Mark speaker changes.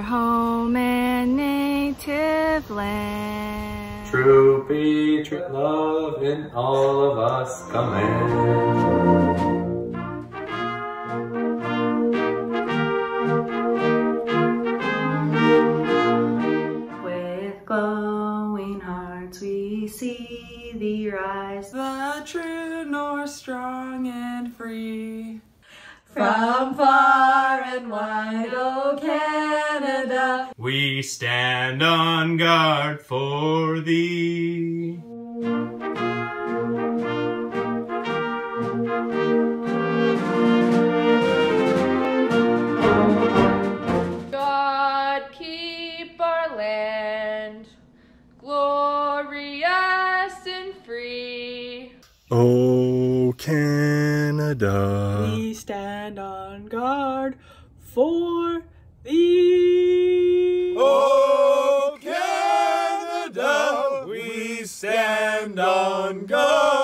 Speaker 1: our home and native land. True patriot love in all of us command.
Speaker 2: see thee rise.
Speaker 3: The true north strong and free.
Speaker 2: From far and wide O
Speaker 1: We stand on guard for thee.
Speaker 4: God keep our land glorious and free.
Speaker 5: Oh, Canada.
Speaker 3: We stand on guard for thee.
Speaker 5: and on go.